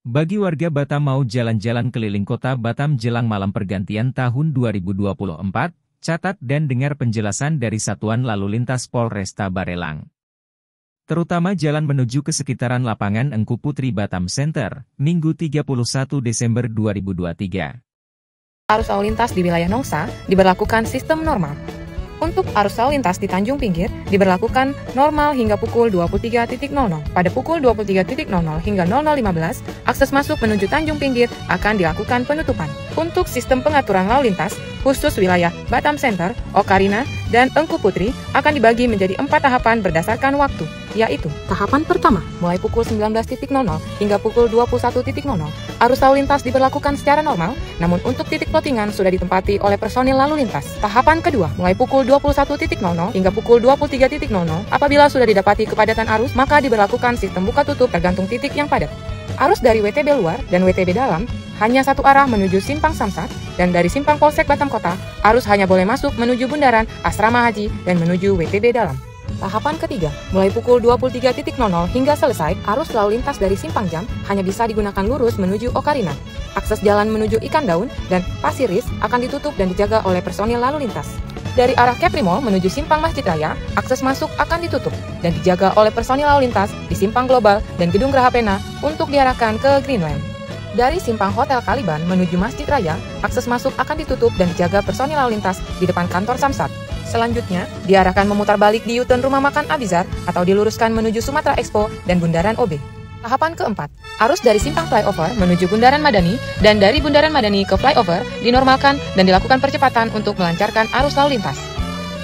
Bagi warga Batam mau jalan-jalan keliling kota Batam jelang malam pergantian tahun 2024, catat dan dengar penjelasan dari Satuan Lalu Lintas Polresta Barelang. Terutama jalan menuju ke sekitaran lapangan Engku Putri Batam Center, Minggu 31 Desember 2023. Arus lalu lintas di wilayah Nongsa diberlakukan sistem normal. Untuk arus lalu lintas di Tanjung Pinggir diberlakukan normal hingga pukul 23.00. Pada pukul 23.00 hingga 00.15, akses masuk menuju Tanjung Pinggir akan dilakukan penutupan. Untuk sistem pengaturan lalu lintas, khusus wilayah Batam Center, Okarina, dan Engku Putri akan dibagi menjadi empat tahapan berdasarkan waktu, yaitu tahapan pertama, mulai pukul 19.00 hingga pukul 21.00. Arus lalu lintas diberlakukan secara normal, namun untuk titik plottingan sudah ditempati oleh personil lalu lintas. Tahapan kedua, mulai pukul 21.00 hingga pukul 23.00, apabila sudah didapati kepadatan arus, maka diberlakukan sistem buka tutup tergantung titik yang padat. Arus dari WTB luar dan WTB dalam hanya satu arah menuju Simpang Samsat, dan dari Simpang Polsek Batam Kota, arus hanya boleh masuk menuju Bundaran, Asrama Haji, dan menuju WTB dalam. Tahapan ketiga, mulai pukul 23.00 hingga selesai, arus lalu lintas dari Simpang Jam hanya bisa digunakan lurus menuju Okarina. Akses jalan menuju Ikan Daun dan Pasiris akan ditutup dan dijaga oleh personil lalu lintas. Dari arah Kepri Mall menuju Simpang Masjid Raya, akses masuk akan ditutup dan dijaga oleh personil lalu lintas di Simpang Global dan Gedung Graha Pena untuk diarahkan ke Greenland. Dari Simpang Hotel Kaliban menuju Masjid Raya, akses masuk akan ditutup dan dijaga personil lalu lintas di depan kantor Samsat. Selanjutnya, diarahkan memutar balik di Yuten Rumah Makan Abizar atau diluruskan menuju Sumatera Expo dan Bundaran OB. Tahapan keempat, arus dari simpang flyover menuju Bundaran Madani dan dari Bundaran Madani ke flyover dinormalkan dan dilakukan percepatan untuk melancarkan arus lalu lintas.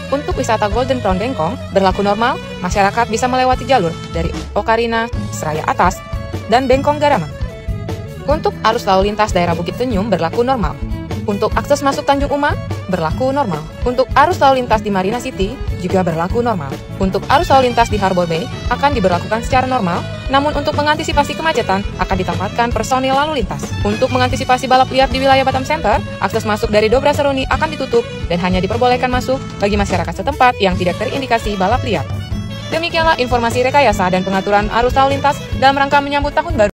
Untuk wisata Golden Crown Bengkong berlaku normal, masyarakat bisa melewati jalur dari Okarina, Seraya Atas, dan Bengkong Garama. Untuk arus lalu lintas daerah Bukit Tenyum berlaku normal. Untuk akses masuk Tanjung Uma, berlaku normal. Untuk arus lalu lintas di Marina City, juga berlaku normal. Untuk arus lalu lintas di Harbor Bay, akan diberlakukan secara normal, namun untuk mengantisipasi kemacetan, akan ditempatkan personil lalu lintas. Untuk mengantisipasi balap liar di wilayah Batam Center, akses masuk dari Dobra Seruni akan ditutup dan hanya diperbolehkan masuk bagi masyarakat setempat yang tidak terindikasi balap liar. Demikianlah informasi rekayasa dan pengaturan arus lalu lintas dalam rangka menyambut tahun baru.